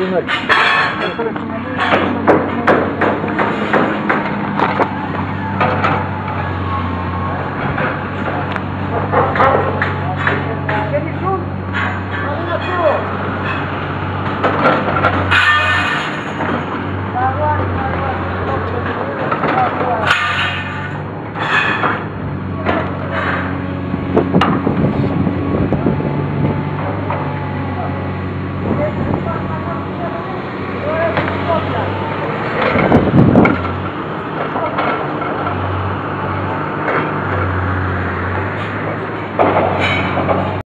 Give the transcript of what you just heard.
Sunod. Gracias.